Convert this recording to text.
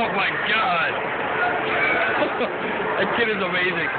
Oh my god! that kid is amazing.